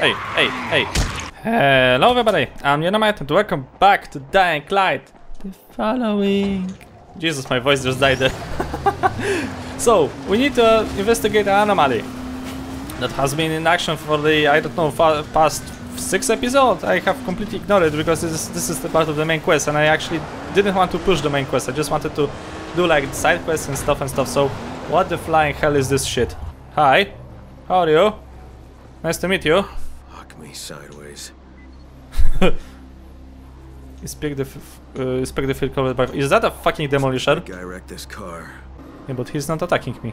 Hey, hey, hey. Hello everybody, I'm Dynamite and welcome back to Dying Light. The following. Jesus, my voice just died there. so, we need to investigate an anomaly that has been in action for the, I don't know, past six episodes. I have completely ignored it because this is, this is the part of the main quest and I actually didn't want to push the main quest. I just wanted to do like side quests and stuff and stuff. So, what the flying hell is this shit? Hi, how are you? Nice to meet you. Fuck me sideways. Inspect the, uh, inspect the field covered by... Is that a fucking demolisher? Guy wrecked this car. Yeah, but he's not attacking me.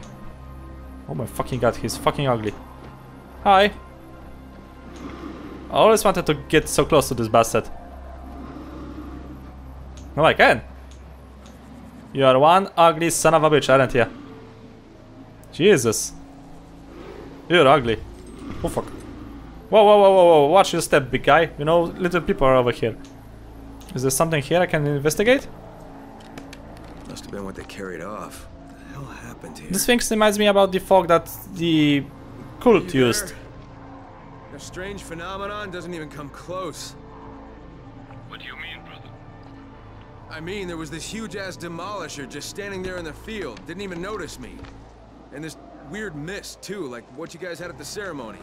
Oh my fucking god, he's fucking ugly. Hi. I always wanted to get so close to this bastard. No, I can. You are one ugly son of a bitch, aren't you? Jesus. You're ugly. Oh fuck. Whoa, whoa, whoa, whoa, whoa, watch your step, big guy. You know, little people are over here. Is there something here I can investigate? Must have been what they carried off. What the hell happened here? This thing reminds me about the fog that the cult You used. there? A strange phenomenon doesn't even come close. What do you mean, brother? I mean, there was this huge ass demolisher just standing there in the field, didn't even notice me. And this weird mist, too, like what you guys had at the ceremony.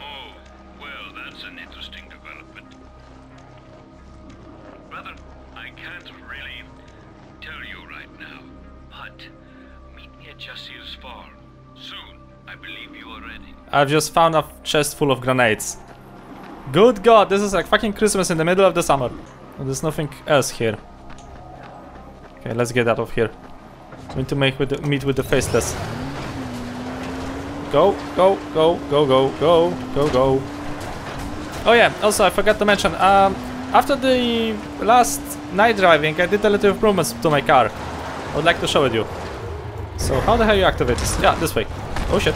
Oh, well, that's an interesting development. Brother, I can't really tell you right now, but meet me at Jassir's farm. Soon, I believe you are ready. I've just found a chest full of grenades. Good god, this is like fucking Christmas in the middle of the summer. There's nothing else here. Okay, let's get out of here. We need to make with the, meet with the faceless. Go, go, go, go, go, go, go, go. Oh yeah, also I forgot to mention, um, after the last night driving, I did a little improvements to my car. I would like to show it you. So how the hell you activate this? Yeah, this way. Oh shit.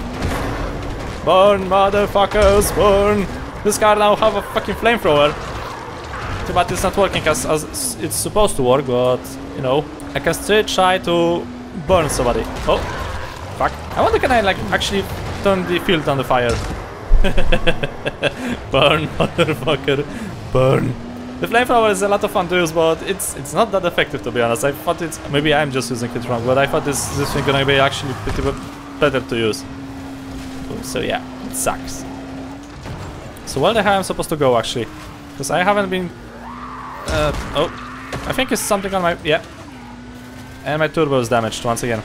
Burn, motherfuckers, burn! This car now have a fucking flamethrower. Too bad it's not working as, as it's supposed to work, but, you know, I can still try to burn somebody. Oh, fuck. I wonder can I, like, actually turn the field on the fire. burn, motherfucker, burn. The flamethrower is a lot of fun to use, but it's it's not that effective to be honest. I thought it's maybe I'm just using it wrong, but I thought this this thing gonna be actually pretty better to use. So yeah, it sucks. So where the hell I'm I supposed to go actually? Because I haven't been. Uh, oh, I think it's something on my yeah. And my turbo is damaged once again.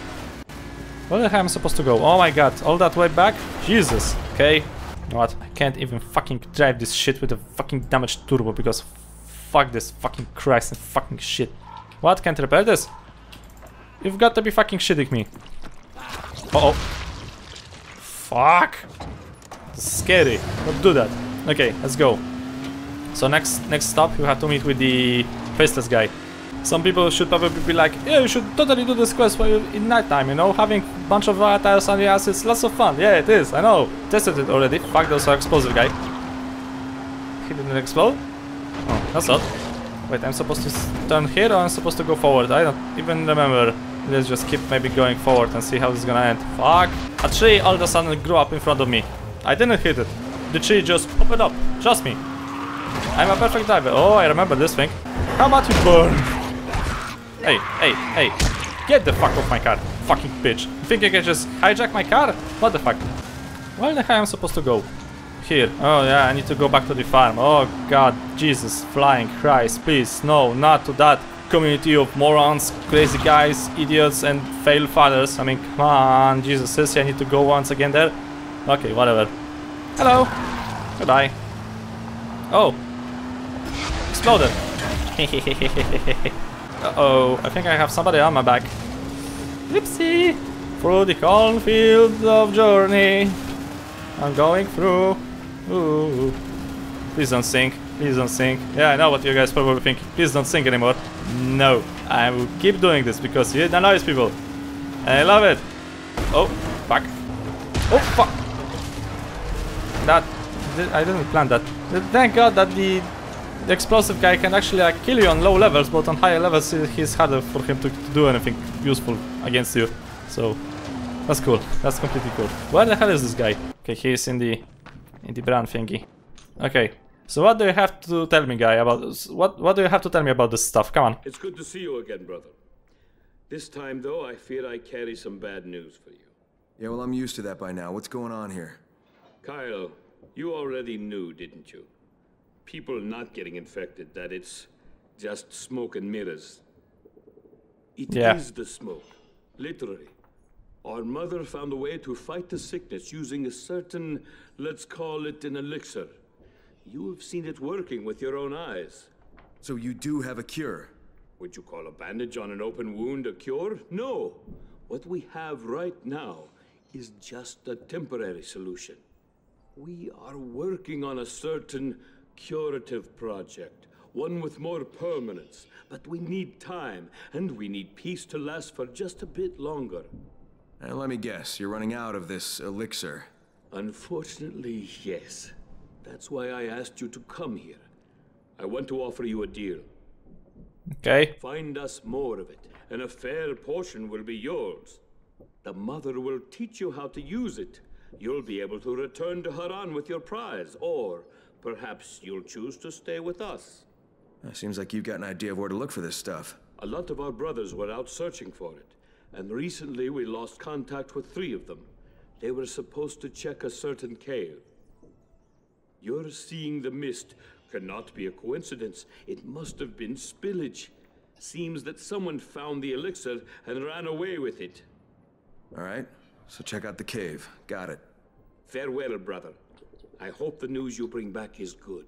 Where the hell am I supposed to go? Oh my god, all that way back? Jesus. Okay. What? I can't even fucking drive this shit with a fucking damaged turbo because fuck this fucking Christ and fucking shit. What? Can't repair this? You've got to be fucking shitting me. Uh oh. Fuck. Scary. Don't do that. Okay, let's go. So next next stop, you have to meet with the faceless guy. Some people should probably be like, yeah, you should totally do this quest in nighttime, you know? Having a bunch of tires on the ass is lots of fun. Yeah, it is, I know. Tested it already. Fuck, those are explosive guy. He didn't explode? Oh, that's odd. Wait, I'm supposed to turn here or I'm supposed to go forward? I don't even remember. Let's just keep maybe going forward and see how this is gonna end. Fuck! A tree all of a sudden grew up in front of me. I didn't hit it. The tree just opened up. Trust me. I'm a perfect driver. Oh, I remember this thing. How about you burn? Hey, hey, hey. Get the fuck off my car. Fucking bitch. Think you can just hijack my car? What the fuck? Where the hell am I supposed to go? Here. Oh yeah, I need to go back to the farm. Oh god, Jesus, flying Christ, please, no, not to that community of morons, crazy guys, idiots, and fail fathers. I mean, come on, Jesus, I need to go once again there? Okay, whatever. Hello. Goodbye. Oh. Exploded. Uh-oh, I think I have somebody on my back. Whoopsie. Through the cornfield of journey. I'm going through. Ooh. Please don't sink. Please don't sink. Yeah, I know what you guys probably think. Please don't sink anymore. No. I will keep doing this because it annoys people. And I love it. Oh, fuck. Oh, fuck. That... I didn't plan that. Thank god that the, the explosive guy can actually like, kill you on low levels, but on higher levels it- it's harder for him to, to do anything useful against you. So, that's cool. That's completely cool. Where the hell is this guy? Okay, he's in the in the brown thingy. Okay. So what do you have to tell me, guy, about this? what? What do you have to tell me about this stuff? Come on. It's good to see you again, brother. This time, though, I fear I carry some bad news for you. Yeah, well, I'm used to that by now. What's going on here? Kyle, you already knew, didn't you? People not getting infected, that it's just smoke and mirrors. It is Yeah. the smoke, literally. Our mother found a way to fight the sickness using a certain, let's call it an elixir. You have seen it working with your own eyes. So you do have a cure? Would you call a bandage on an open wound a cure? No. What we have right now is just a temporary solution. We are working on a certain curative project, one with more permanence, but we need time, and we need peace to last for just a bit longer. Uh, let me guess, you're running out of this elixir. Unfortunately, yes. That's why I asked you to come here. I want to offer you a deal. Okay. Find us more of it, and a fair portion will be yours. The mother will teach you how to use it. You'll be able to return to Harran with your prize, or perhaps you'll choose to stay with us. Uh, seems like you've got an idea of where to look for this stuff. A lot of our brothers were out searching for it, and recently we lost contact with three of them. They were supposed to check a certain cave. Your seeing the mist cannot be a coincidence. It must have been spillage. Seems that someone found the elixir and ran away with it. All right, so check out the cave. Got it. Farewell, brother. I hope the news you bring back is good.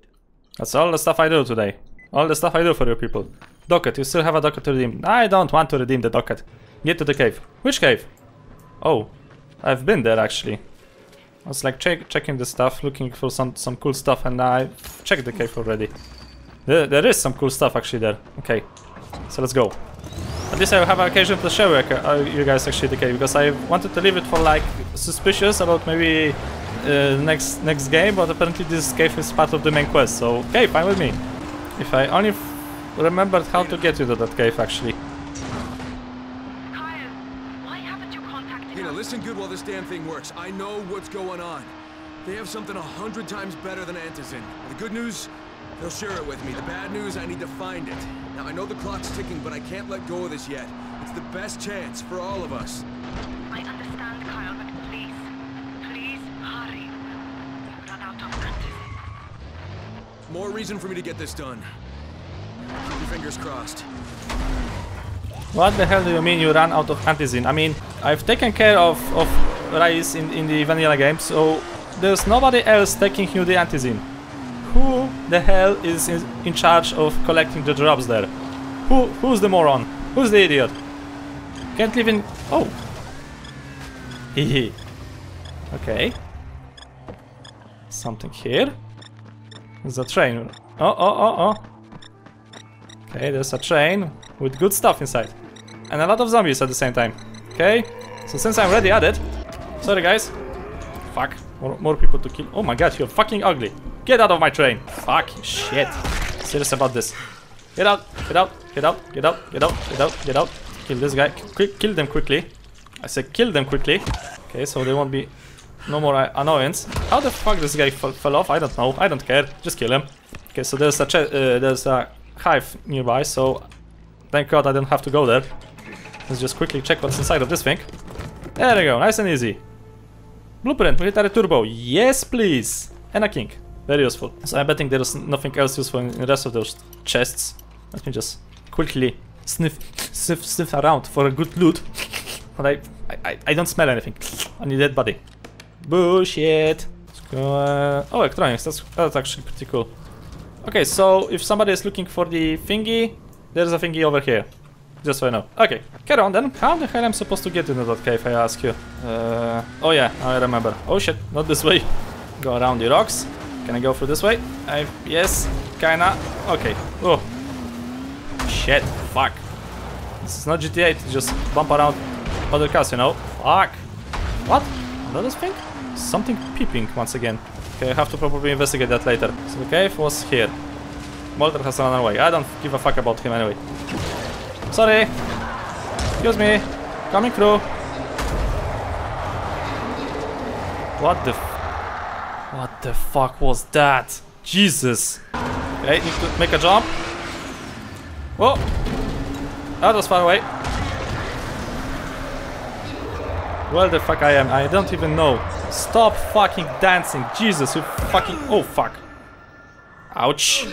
That's all the stuff I do today. All the stuff I do for you people. Docket, you still have a docket to redeem. I don't want to redeem the docket. Get to the cave. Which cave? Oh, I've been there actually. I was like check, checking the stuff, looking for some some cool stuff, and I checked the cave already. There, there is some cool stuff actually there. Okay, so let's go. At least I have occasion to show uh, you guys actually the cave because I wanted to leave it for like suspicious about maybe uh, next next game, but apparently this cave is part of the main quest. So okay, fine with me. If I only f- remembered how to get into that cave actually. Kyle, why haven't you contacted Hey, now us? listen good while this damn thing works. I know what's going on. They have something a hundred times better than Antizin. The good news, they'll share it with me. The bad news, I need to find it. Now, I know the clock's ticking, but I can't let go of this yet. It's the best chance for all of us. I understand, Kyle, but please, please hurry. We've run out of antizin. More reason for me to get this done. Keep your fingers crossed. What the hell do you mean you ran out of antizin? I mean, I've taken care of, of Rais in, in the vanilla game, so there's nobody else taking you the antizin. Who the hell is in, in charge of collecting the drops there? Who Who's the moron? Who's the idiot? Can't even... Oh! Hehe. okay. Something here? A train. Oh, oh, oh, oh. Okay, there's a train with good stuff inside. And a lot of zombies at the same time. Okay, so since I'm already at it... Sorry guys. Fuck, more, more people to kill. Oh my god, you're fucking ugly. Get out of my train. Fuck, shit. Serious about this. Get out, get out, get out, get out, get out, get out, get out. Kill this guy. Quick, kill them quickly. I said kill them quickly. Okay, so there won't be no more annoyance. How the fuck this guy fell off? I don't know. I don't care. Just kill him. Okay, so there's a uh, there's a hive nearby, so thank God I didn't have to go there. Let's just quickly check what's inside of this thing. There we go, nice and easy. Blueprint, military turbo, yes please! And a king, very useful. So I'm betting there's nothing else useful in the rest of those chests. Let me just quickly sniff, sniff, sniff around for a good loot. But I, I, I don't smell anything. I Only dead body. Bullshit. Uh, oh, electronics, that's, that's actually pretty cool. Okay, so if somebody is looking for the thingy, there's a thingy over here. Just so I know. Okay, carry on then. How the hell am I supposed to get into that cave, I ask you? Uh, oh yeah, I remember. Oh shit, not this way. Go around the rocks. Can I go through this way? I, yes, kinda. Okay. Oh. Shit, fuck. This is not GTA to just bump around other cars, you know? Fuck. What? Another thing? Something peeping once again. Okay, I have to probably investigate that later. So the cave was here. Molter has run away. I don't give a fuck about him anyway. Sorry. Excuse me. Coming through. What the What the fuck was that? Jesus. Okay, need to make a jump. Whoa. That was far away. Where the fuck I am? I don't even know. Stop fucking dancing. Jesus, you fucking... Oh, fuck. Ouch. You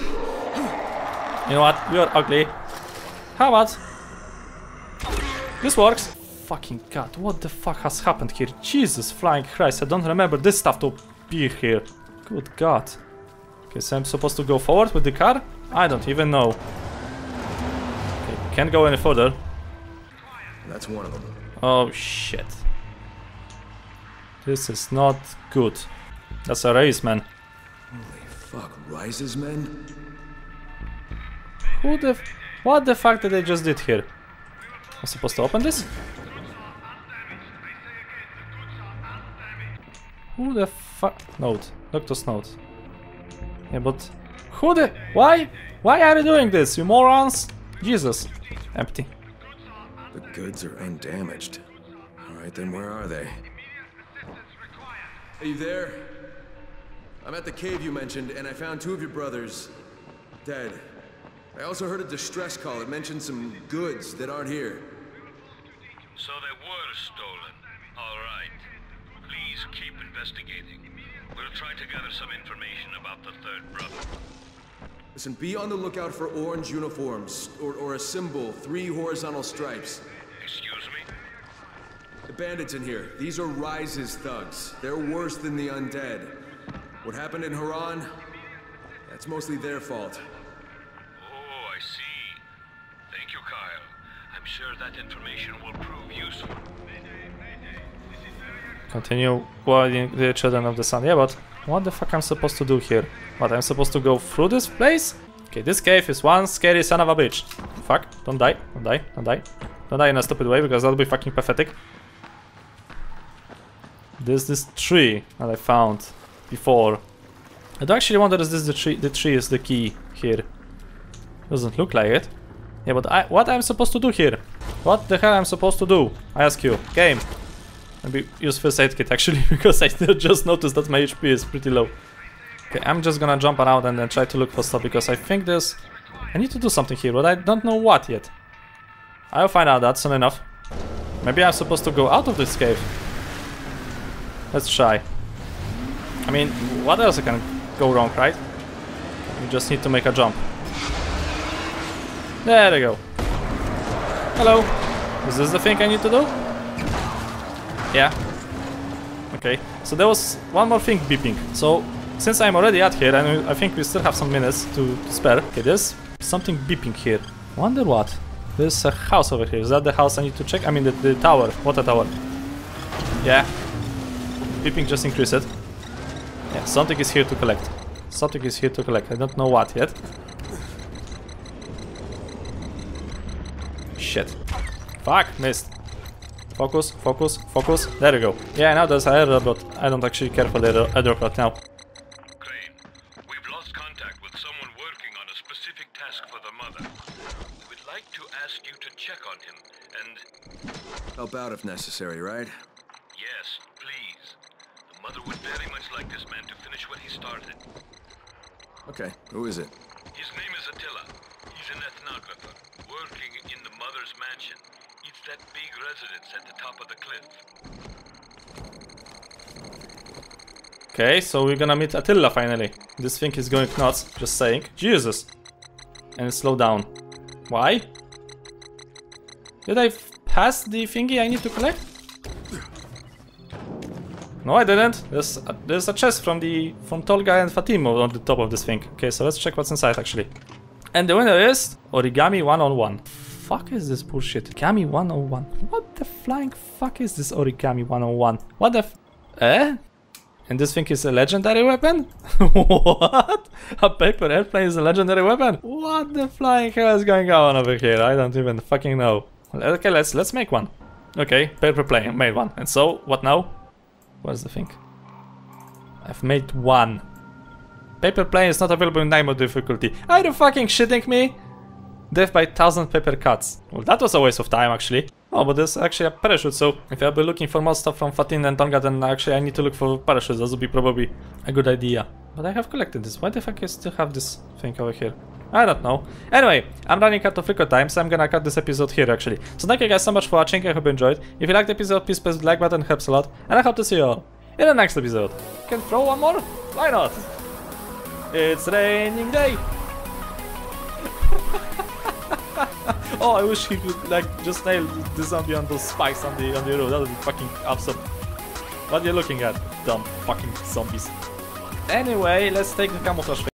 know what? You're ugly. How about... This works. Fucking god, what the fuck has happened here? Jesus flying Christ, I don't remember this stuff to be here. Good god. Okay, so I'm supposed to go forward with the car? I don't even know. Okay, can't go any further. That's one of them. Oh shit. This is not good. That's a race, man. Holy fuck, Rais's man? Who the... F what the fuck did I just did here? I'm supposed to open this? Who the fuck... Note. Doctor's note. Yeah, but... Who the... Why? Why are you doing this, you morons? Jesus. Empty. The goods are undamaged. Alright, then where are they? Are you there? I'm at the cave you mentioned, and I found two of your brothers dead. I also heard a distress call. It mentioned some goods that aren't here. So they were stolen. All right. Please keep investigating. We'll try to gather some information about the third brother. Listen, be on the lookout for orange uniforms, or, or a symbol, three horizontal stripes. Excuse me? The bandits in here, these are Rais's thugs. They're worse than the undead. What happened in Harran? That's mostly their fault. Oh, I see. Thank you, Kyle. I'm sure that information will prove useful. Continue guarding the children of the sun. Yeah, but what the fuck am I'm supposed to do here? What, I'm supposed to go through this place? Okay, this cave is one scary son of a bitch. Fuck, don't die, don't die, don't die. Don't die in a stupid way, because that'll be fucking pathetic. There's this tree that I found before. I do actually wonder if this the tree the tree is the key here. Doesn't look like it. Yeah, but I, what I'm supposed to do here? What the hell am I'm supposed to do? I ask you. Game. Maybe use first aid kit actually, because I still just noticed that my HP is pretty low. Okay, I'm just gonna jump around and then try to look for stuff because I think there's... I need to do something here, but I don't know what yet. I'll find out that soon enough. Maybe I'm supposed to go out of this cave. Let's try. I mean, what else can go wrong, right? You just need to make a jump. There we go. Hello. Is this the thing I need to do? Yeah. Okay. So there was one more thing beeping. So since I'm already at here and I think we still have some minutes to spare. Okay, there's something beeping here. Wonder what? There's a house over here. Is that the house I need to check? I mean the, the tower. Water tower. Yeah. Beeping just increased it. Yeah, something is here to collect. Something is here to collect. I don't know what yet. Shit. Fuck, missed. Focus, focus, focus. There we go. Yeah, now there's an error, but I don't actually care for the error, error right now. Crane, we've lost contact with someone working on a specific task for the mother. We would like to ask you to check on him and Help out if necessary, right? Yes, please. The mother would very much like this man to finish what he started. Okay, who is it? His name is Attila. He's an ethnographer, working in the mother's mansion. It's that big residence at the top of the cliff. Okay, so we're gonna meet Attila finally. This thing is going nuts, just saying. Jesus. And slow down. Why? Did I pass the thingy I need to collect? No, I didn't. There's a, there's a chest from the from Tolga and Fatin on the top of this thing. Okay, so let's check what's inside actually. And the winner is Origami 101. Fuck is this bullshit? Origami 101. What the flying fuck is this Origami 101? What the f- Eh? And this thing is a legendary weapon? what? A paper airplane is a legendary weapon? What the flying hell is going on over here? I don't even fucking know. Okay, let's let's make one. Okay, paper plane, made one. And so, what now? Where's the thing? I've made one. Paper plane is not available in Nightmare difficulty. Are you fucking shitting me? Death by thousand paper cuts. Well, that was a waste of time, actually. Oh, but there's actually a parachute, so if I'll be looking for more stuff from Fatin and Tolga, then actually I need to look for parachutes. That would be probably a good idea. But I have collected this. Why the fuck I still have this thing over here? I don't know. Anyway, I'm running out of record time, so I'm gonna cut this episode here actually. So thank you guys so much for watching, I hope you enjoyed. If you liked the episode, please press the like button, helps a lot. And I hope to see you all in the next episode. Can throw one more? Why not? It's raining day! oh, I wish he could like just nail the zombie on those spikes on the on the roof. That would be fucking awesome. What are you looking at, dumb fucking zombies? Anyway, let's take the camouflage